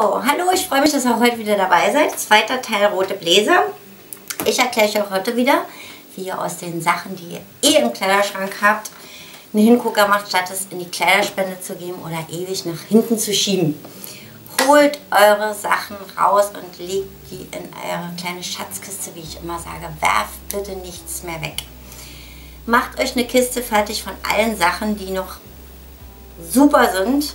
hallo, ich freue mich, dass ihr heute wieder dabei seid. Zweiter Teil Rote Bläser. Ich erkläre euch heute wieder, wie ihr aus den Sachen, die ihr eh im Kleiderschrank habt, einen Hingucker macht, statt es in die Kleiderspende zu geben oder ewig nach hinten zu schieben. Holt eure Sachen raus und legt die in eure kleine Schatzkiste, wie ich immer sage. Werft bitte nichts mehr weg. Macht euch eine Kiste fertig von allen Sachen, die noch super sind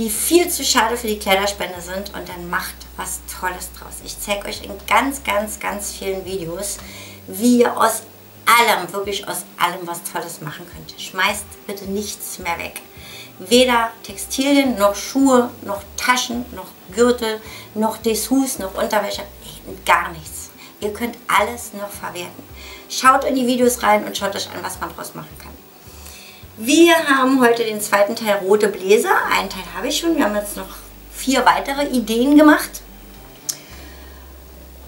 die viel zu schade für die Kleiderspende sind und dann macht was Tolles draus. Ich zeige euch in ganz, ganz, ganz vielen Videos, wie ihr aus allem, wirklich aus allem was Tolles machen könnt. Schmeißt bitte nichts mehr weg. Weder Textilien, noch Schuhe, noch Taschen, noch Gürtel, noch Dessous, noch Unterwäsche, gar nichts. Ihr könnt alles noch verwerten. Schaut in die Videos rein und schaut euch an, was man draus machen kann. Wir haben heute den zweiten Teil Rote Bläser. Einen Teil habe ich schon. Wir haben jetzt noch vier weitere Ideen gemacht.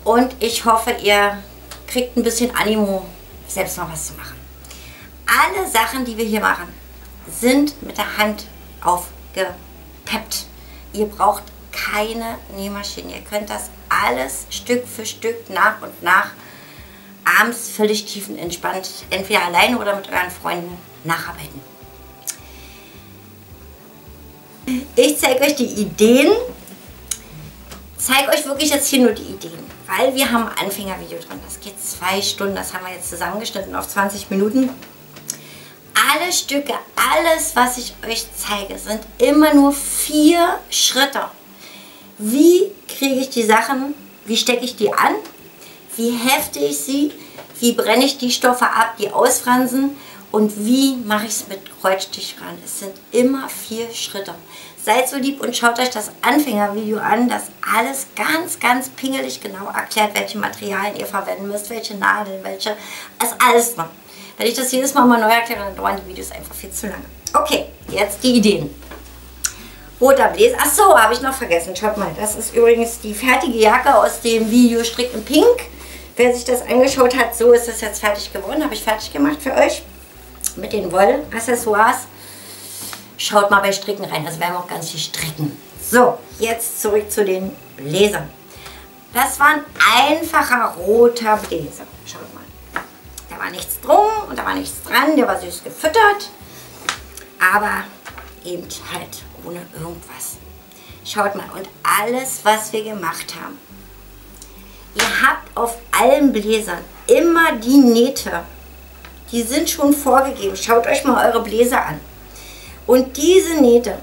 Und ich hoffe, ihr kriegt ein bisschen Animo, selbst noch was zu machen. Alle Sachen, die wir hier machen, sind mit der Hand aufgepeppt. Ihr braucht keine Nähmaschine. Ihr könnt das alles Stück für Stück nach und nach abends völlig tiefenentspannt, entweder alleine oder mit euren Freunden nacharbeiten. Ich zeige euch die Ideen. Zeige euch wirklich jetzt hier nur die Ideen, weil wir haben ein Anfängervideo drin. Das geht zwei Stunden, das haben wir jetzt zusammengeschnitten auf 20 Minuten. Alle Stücke, alles, was ich euch zeige, sind immer nur vier Schritte. Wie kriege ich die Sachen, wie stecke ich die an, wie hefte ich sie, wie brenne ich die Stoffe ab, die ausfransen und wie mache ich es mit Kreuzstich ran. Es sind immer vier Schritte. Seid so lieb und schaut euch das Anfängervideo an, das alles ganz, ganz pingelig genau erklärt, welche Materialien ihr verwenden müsst, welche Nadeln, welche, ist alles drin. Wenn ich das jedes Mal mal neu erkläre, dann dauern die Videos einfach viel zu lange. Okay, jetzt die Ideen. Roter Bläser. Achso, habe ich noch vergessen. Schaut mal, das ist übrigens die fertige Jacke aus dem Video Strick in Pink. Wer sich das angeschaut hat, so ist das jetzt fertig geworden. Habe ich fertig gemacht für euch mit den Wollaccessoires. Schaut mal bei Stricken rein, das werden wir auch ganz viel stricken. So, jetzt zurück zu den Bläsern. Das war ein einfacher roter Bläser. Schaut mal. Da war nichts drum und da war nichts dran. Der war süß gefüttert. Aber eben halt ohne irgendwas. Schaut mal. Und alles, was wir gemacht haben. Ihr habt auf allen Bläsern immer die Nähte die sind schon vorgegeben. Schaut euch mal eure Bläser an. Und diese Nähte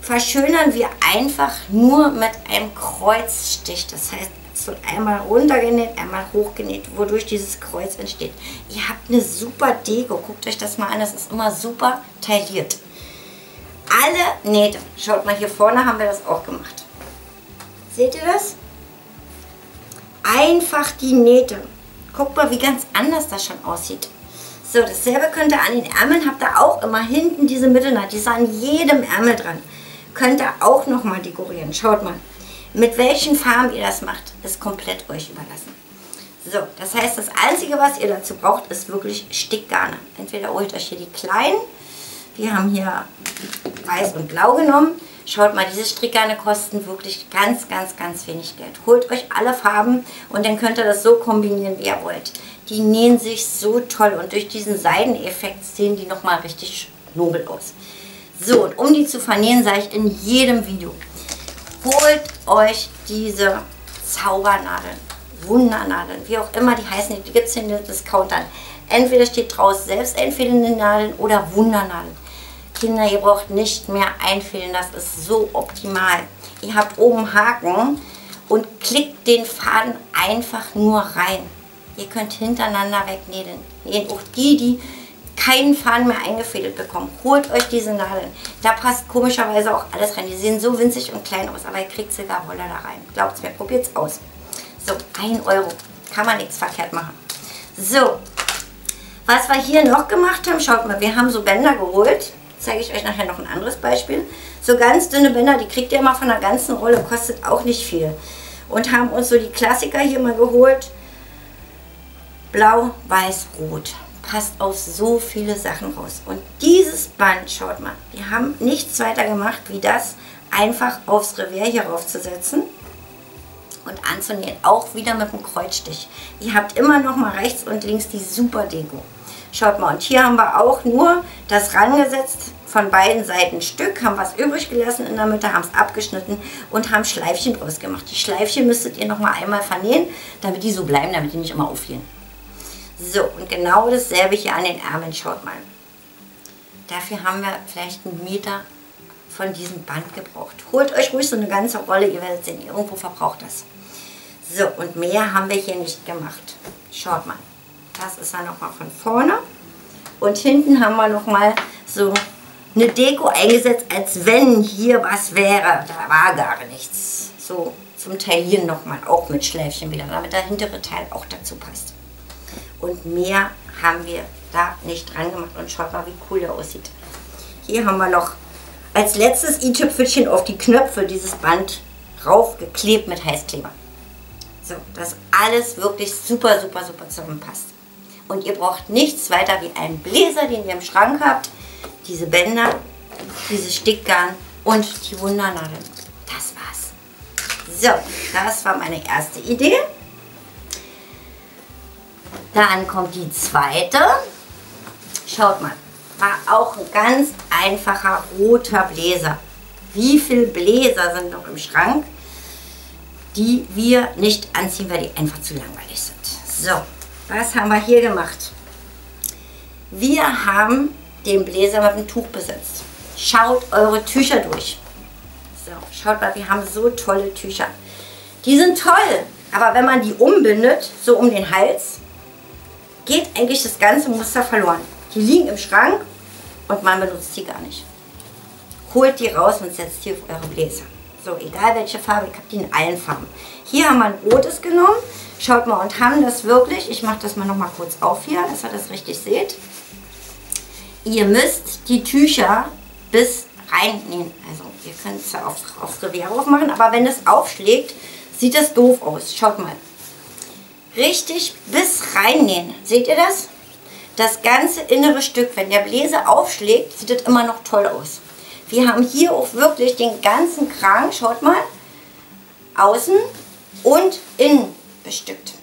verschönern wir einfach nur mit einem Kreuzstich. Das heißt, es wird einmal runtergenäht, einmal hochgenäht, wodurch dieses Kreuz entsteht. Ihr habt eine super Deko. Guckt euch das mal an. Das ist immer super tailliert. Alle Nähte. Schaut mal, hier vorne haben wir das auch gemacht. Seht ihr das? Einfach die Nähte. Guckt mal, wie ganz anders das schon aussieht. So, dasselbe könnt ihr an den Ärmeln, habt ihr auch immer hinten diese Mittelnaht, die ist an jedem Ärmel dran. Könnt ihr auch nochmal dekorieren. Schaut mal, mit welchen Farben ihr das macht, ist komplett euch überlassen. So, das heißt, das Einzige, was ihr dazu braucht, ist wirklich Stickgarne. Entweder holt euch hier die kleinen, wir haben hier weiß und blau genommen. Schaut mal, diese Strickgarne kosten wirklich ganz, ganz, ganz wenig Geld. Holt euch alle Farben und dann könnt ihr das so kombinieren, wie ihr wollt. Die nähen sich so toll und durch diesen Seideneffekt sehen die nochmal richtig nobel aus. So, und um die zu vernähen, sage ich in jedem Video, holt euch diese Zaubernadeln, Wundernadeln, wie auch immer die heißen, die gibt es in den Discountern. Entweder steht draus selbst einfädelnde Nadeln oder Wundernadeln. Kinder, ihr braucht nicht mehr einfädeln, das ist so optimal. Ihr habt oben Haken und klickt den Faden einfach nur rein. Ihr könnt hintereinander wegnähen. Auch die, die keinen Faden mehr eingefädelt bekommen. Holt euch diese Nadeln. Da passt komischerweise auch alles rein. Die sehen so winzig und klein aus, aber ihr kriegt sogar Wolle da rein. Glaubt es mir, probiert es aus. So, 1 Euro. Kann man nichts verkehrt machen. So, was wir hier noch gemacht haben, schaut mal, wir haben so Bänder geholt. Zeige ich euch nachher noch ein anderes Beispiel. So ganz dünne Bänder, die kriegt ihr immer von der ganzen Rolle, kostet auch nicht viel. Und haben uns so die Klassiker hier mal geholt Blau, Weiß, Rot. Passt auf so viele Sachen raus. Und dieses Band, schaut mal, wir haben nichts weiter gemacht wie das einfach aufs Revier hier raufzusetzen und anzunähen. Auch wieder mit dem Kreuzstich. Ihr habt immer noch mal rechts und links die super Deko. Schaut mal, und hier haben wir auch nur das rangesetzt von beiden Seiten Stück, haben was übrig gelassen in der Mitte, haben es abgeschnitten und haben Schleifchen draus gemacht. Die Schleifchen müsstet ihr noch mal einmal vernähen, damit die so bleiben, damit die nicht immer aufgehen. So, und genau dasselbe hier an den Ärmeln, schaut mal. Dafür haben wir vielleicht einen Meter von diesem Band gebraucht. Holt euch ruhig so eine ganze Rolle, ihr werdet sehen, irgendwo verbraucht das. So, und mehr haben wir hier nicht gemacht. Schaut mal, das ist dann nochmal von vorne. Und hinten haben wir nochmal so eine Deko eingesetzt, als wenn hier was wäre. Da war gar nichts. So zum Teil hier nochmal, auch mit Schläfchen wieder, damit der hintere Teil auch dazu passt. Und mehr haben wir da nicht dran gemacht. Und schaut mal, wie cool der aussieht. Hier haben wir noch als letztes i-Tüpfelchen auf die Knöpfe dieses Band raufgeklebt mit Heißkleber. So, dass alles wirklich super, super, super zusammenpasst. Und ihr braucht nichts weiter wie einen Bläser, den ihr im Schrank habt, diese Bänder, diese Stickgarn und die Wundernadeln. Das war's. So, das war meine erste Idee. Dann kommt die zweite. Schaut mal, war auch ein ganz einfacher roter Bläser. Wie viele Bläser sind noch im Schrank, die wir nicht anziehen, weil die einfach zu langweilig sind. So, was haben wir hier gemacht? Wir haben den Bläser mit dem Tuch besetzt. Schaut eure Tücher durch. So, schaut mal, wir haben so tolle Tücher. Die sind toll, aber wenn man die umbindet, so um den Hals, geht eigentlich das ganze Muster verloren. Die liegen im Schrank und man benutzt die gar nicht. Holt die raus und setzt die auf eure Bläser. So, egal welche Farbe, ich habe die in allen Farben. Hier haben wir ein rotes genommen. Schaut mal und haben das wirklich, ich mache das mal noch mal kurz auf hier, dass ihr das richtig seht. Ihr müsst die Tücher bis reinnehmen. Also ihr könnt es ja auf, aufs Revier aufmachen, aber wenn es aufschlägt, sieht das doof aus. Schaut mal. Richtig bis reinnähen. Seht ihr das? das ganze innere Stück, wenn der Bläser aufschlägt, sieht das immer noch toll aus. Wir haben hier auch wirklich den ganzen Kragen, schaut mal, außen und innen bestückt.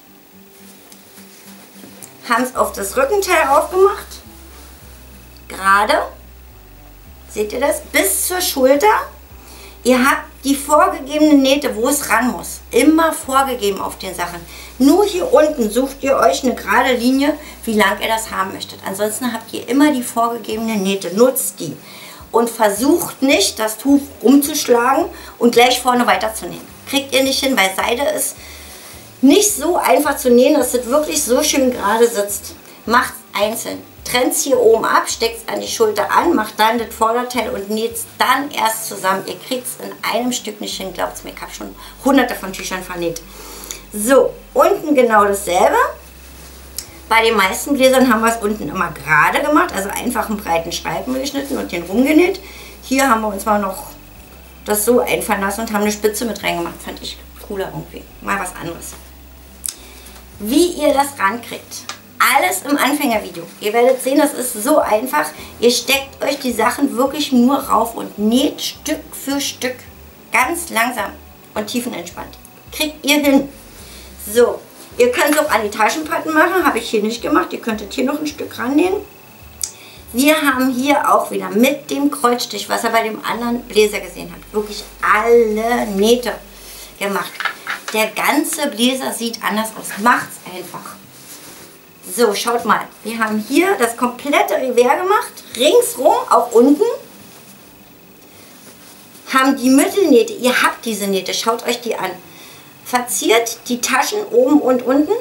Haben es auf das Rückenteil aufgemacht, gerade, seht ihr das, bis zur Schulter. Ihr habt die vorgegebene Nähte, wo es ran muss, immer vorgegeben auf den Sachen. Nur hier unten sucht ihr euch eine gerade Linie, wie lang ihr das haben möchtet. Ansonsten habt ihr immer die vorgegebene Nähte. Nutzt die. Und versucht nicht, das Tuch umzuschlagen und gleich vorne weiterzunähen. Kriegt ihr nicht hin, weil Seide ist nicht so einfach zu nähen, dass es wirklich so schön gerade sitzt. Macht einzeln. Trennt es hier oben ab, steckt es an die Schulter an, macht dann das Vorderteil und näht es dann erst zusammen. Ihr kriegt es in einem Stück nicht hin, glaubt mir, ich habe schon hunderte von Tüchern vernäht. So, unten genau dasselbe. Bei den meisten Gläsern haben wir es unten immer gerade gemacht, also einfach einen breiten Streifen geschnitten und den rumgenäht. Hier haben wir uns mal noch das so einfallen lassen und haben eine Spitze mit reingemacht. Fand ich cooler irgendwie. Mal was anderes. Wie ihr das rankriegt, alles im Anfängervideo. Ihr werdet sehen, das ist so einfach. Ihr steckt euch die Sachen wirklich nur rauf und näht Stück für Stück. Ganz langsam und tiefenentspannt. Kriegt ihr hin. So, ihr könnt es auch an die Taschenpatten machen, habe ich hier nicht gemacht. Ihr könntet hier noch ein Stück rannähen. Wir haben hier auch wieder mit dem Kreuzstich, was ihr bei dem anderen Bläser gesehen habt, wirklich alle Nähte gemacht. Der ganze Bläser sieht anders aus. Macht's einfach. So, schaut mal. Wir haben hier das komplette Revers gemacht. Ringsrum, auch unten. Haben die Mittelnähte. Ihr habt diese Nähte. Schaut euch die an verziert die Taschen oben und unten.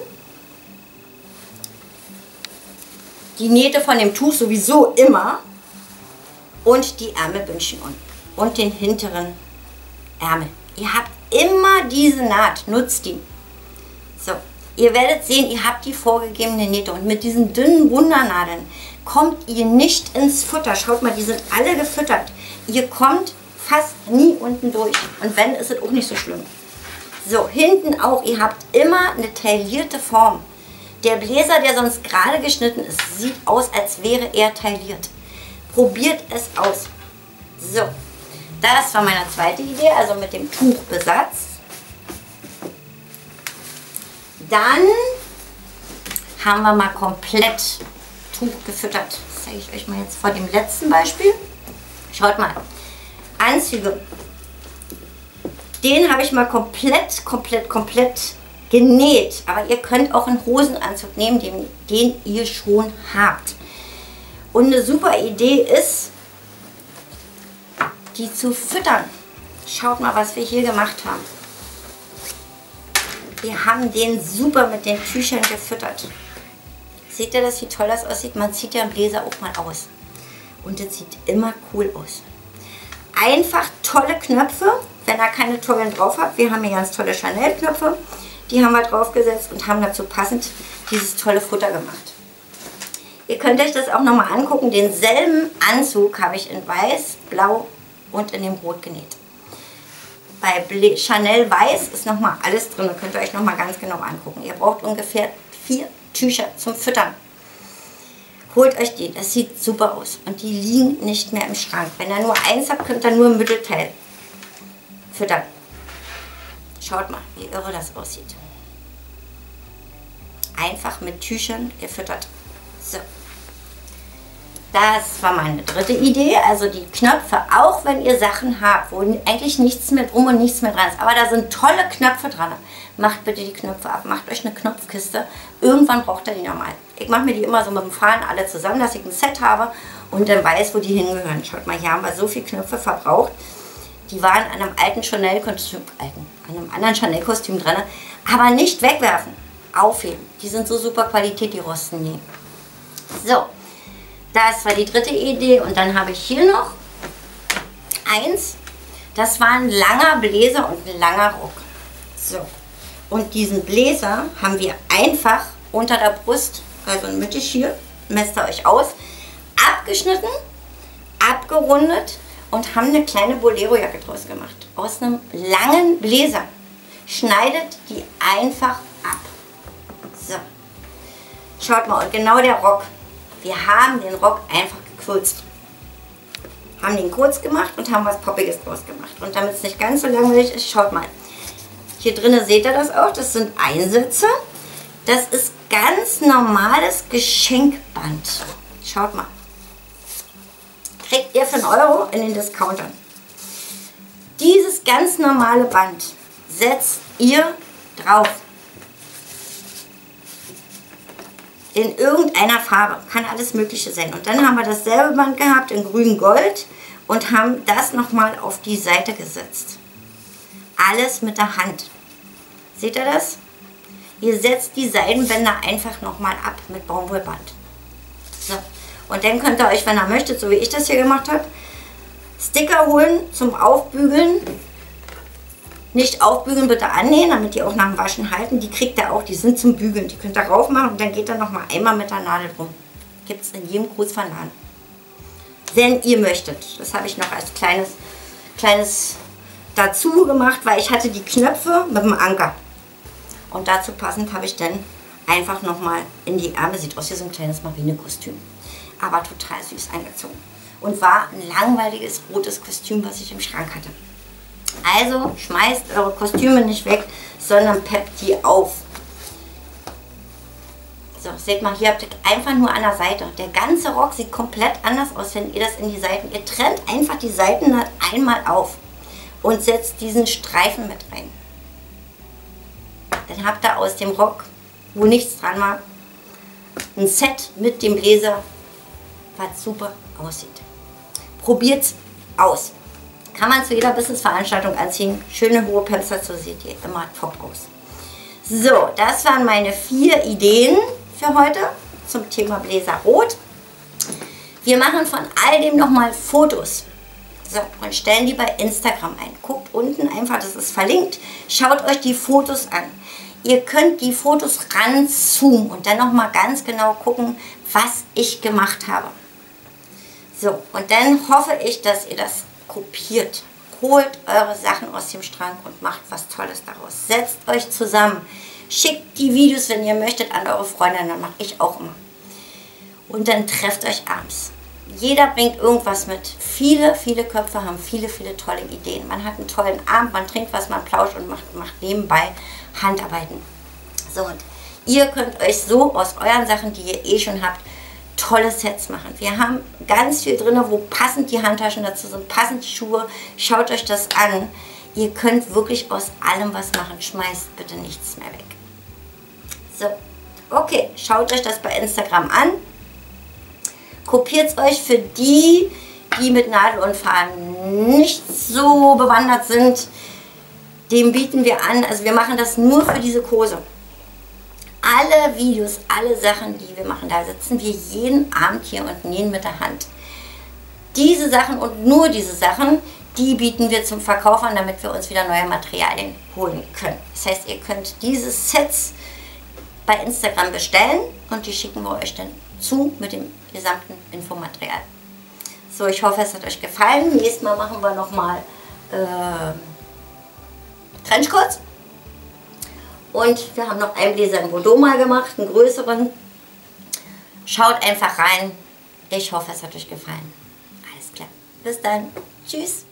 Die Nähte von dem Tuch sowieso immer. Und die Ärmelbündchen unten. Und den hinteren Ärmel. Ihr habt immer diese Naht. Nutzt die. So. Ihr werdet sehen, ihr habt die vorgegebene Nähte. Und mit diesen dünnen Wundernadeln kommt ihr nicht ins Futter. Schaut mal, die sind alle gefüttert. Ihr kommt fast nie unten durch. Und wenn, ist es auch nicht so schlimm. So, hinten auch, ihr habt immer eine taillierte Form. Der Bläser, der sonst gerade geschnitten ist, sieht aus, als wäre er tailliert. Probiert es aus. So, Das war meine zweite Idee, also mit dem Tuchbesatz. Dann haben wir mal komplett Tuch gefüttert. Das zeige ich euch mal jetzt vor dem letzten Beispiel. Schaut mal. Anzüge. Den habe ich mal komplett, komplett, komplett genäht. Aber ihr könnt auch einen Hosenanzug nehmen, den, den ihr schon habt. Und eine super Idee ist, die zu füttern. Schaut mal, was wir hier gemacht haben. Wir haben den super mit den Tüchern gefüttert. Seht ihr das, wie toll das aussieht? Man zieht ja einen Bläser auch mal aus. Und das sieht immer cool aus. Einfach tolle Knöpfe, wenn ihr keine tollen drauf habt. Wir haben hier ganz tolle Chanel-Knöpfe. Die haben wir draufgesetzt und haben dazu passend dieses tolle Futter gemacht. Ihr könnt euch das auch nochmal angucken. Denselben Anzug habe ich in weiß, blau und in dem Rot genäht. Bei Chanel Weiß ist nochmal alles drin. könnt ihr euch nochmal ganz genau angucken. Ihr braucht ungefähr vier Tücher zum Füttern. Holt euch die, das sieht super aus. Und die liegen nicht mehr im Schrank. Wenn ihr nur eins habt, könnt ihr nur ein Mittelteil füttern. Schaut mal, wie irre das aussieht. Einfach mit Tüchern gefüttert. So. Das war meine dritte Idee. Also die Knöpfe, auch wenn ihr Sachen habt, wo eigentlich nichts mehr drum und nichts mehr dran ist. Aber da sind tolle Knöpfe dran. Macht bitte die Knöpfe ab. Macht euch eine Knopfkiste. Irgendwann braucht ihr die nochmal. Ich mache mir die immer so mit dem Fahren alle zusammen, dass ich ein Set habe und dann weiß, wo die hingehören. Schaut mal, hier haben wir so viele Knöpfe verbraucht. Die waren an einem alten Chanel-Kostüm, an einem anderen Chanel-Kostüm dran. Aber nicht wegwerfen. Aufheben. Die sind so super Qualität, die rosten nie. So, das war die dritte Idee. Und dann habe ich hier noch eins. Das war ein langer Bläser und ein langer Rock. So. Und diesen Bläser haben wir einfach unter der Brust, also mittig hier, messt ihr euch aus, abgeschnitten, abgerundet und haben eine kleine Bolero-Jacke draus gemacht. Aus einem langen Bläser. Schneidet die einfach ab. So. Schaut mal, und genau der Rock. Wir haben den Rock einfach gekürzt. Haben den kurz gemacht und haben was Poppiges draus gemacht. Und damit es nicht ganz so langweilig ist, schaut mal. Hier drinnen seht ihr das auch, das sind Einsätze. Das ist ganz normales Geschenkband. Schaut mal. Kriegt ihr für einen Euro in den Discountern. Dieses ganz normale Band setzt ihr drauf. In irgendeiner Farbe. Kann alles mögliche sein. Und dann haben wir dasselbe Band gehabt in grün Gold und haben das nochmal auf die Seite gesetzt. Alles mit der Hand. Seht ihr das? Ihr setzt die Seidenbänder einfach nochmal ab mit Baumwollband. So. Und dann könnt ihr euch, wenn ihr möchtet, so wie ich das hier gemacht habe, Sticker holen zum Aufbügeln nicht aufbügeln, bitte annähen, damit die auch nach dem Waschen halten. Die kriegt ihr auch, die sind zum Bügeln. Die könnt ihr rauf machen und dann geht ihr noch mal einmal mit der Nadel rum. Gibt es in jedem Großverladen. Wenn ihr möchtet. Das habe ich noch als kleines, kleines dazu gemacht, weil ich hatte die Knöpfe mit dem Anker. Und dazu passend habe ich dann einfach nochmal in die Ärmel, sieht aus wie so ein kleines Marinekostüm. Aber total süß angezogen. Und war ein langweiliges rotes Kostüm, was ich im Schrank hatte. Also schmeißt eure Kostüme nicht weg, sondern peppt die auf. So, seht mal, hier habt ihr einfach nur an der Seite. Der ganze Rock sieht komplett anders aus, wenn ihr das in die Seiten... Ihr trennt einfach die Seiten einmal auf und setzt diesen Streifen mit rein. Dann habt ihr aus dem Rock, wo nichts dran war, ein Set mit dem Bläser, was super aussieht. Probiert's aus. Kann man zu jeder Businessveranstaltung anziehen. Schöne hohe dazu sieht ihr immer top aus. So, das waren meine vier Ideen für heute zum Thema Bläser Rot. Wir machen von all dem nochmal Fotos. So, und stellen die bei Instagram ein. Guckt unten einfach, das ist verlinkt. Schaut euch die Fotos an. Ihr könnt die Fotos ranzoomen und dann nochmal ganz genau gucken, was ich gemacht habe. So, und dann hoffe ich, dass ihr das kopiert. Holt eure Sachen aus dem Schrank und macht was Tolles daraus. Setzt euch zusammen. Schickt die Videos, wenn ihr möchtet, an eure Freunde. Dann mache ich auch immer. Und dann trefft euch abends. jeder bringt irgendwas mit. Viele, viele Köpfe haben viele, viele tolle Ideen. Man hat einen tollen Abend, man trinkt was, man plauscht und macht, macht nebenbei Handarbeiten. So, und ihr könnt euch so aus euren Sachen, die ihr eh schon habt, tolle Sets machen. Wir haben ganz viel drin, wo passend die Handtaschen dazu sind, passend die Schuhe. Schaut euch das an. Ihr könnt wirklich aus allem was machen. Schmeißt bitte nichts mehr weg. So, okay, schaut euch das bei Instagram an. Kopiert es euch für die, die mit Nadel und Faden nicht so bewandert sind. Dem bieten wir an, also wir machen das nur für diese Kurse alle Videos, alle Sachen, die wir machen, da sitzen wir jeden Abend hier und nähen mit der Hand. Diese Sachen und nur diese Sachen, die bieten wir zum Verkauf an, damit wir uns wieder neue Materialien holen können. Das heißt, ihr könnt diese Sets bei Instagram bestellen und die schicken wir euch dann zu mit dem gesamten Infomaterial. So, ich hoffe, es hat euch gefallen. Nächstes Mal machen wir nochmal äh, Trenchcoats. Und wir haben noch einen Bläser im Bordeaux mal gemacht, einen größeren. Schaut einfach rein. Ich hoffe, es hat euch gefallen. Alles klar. Bis dann. Tschüss.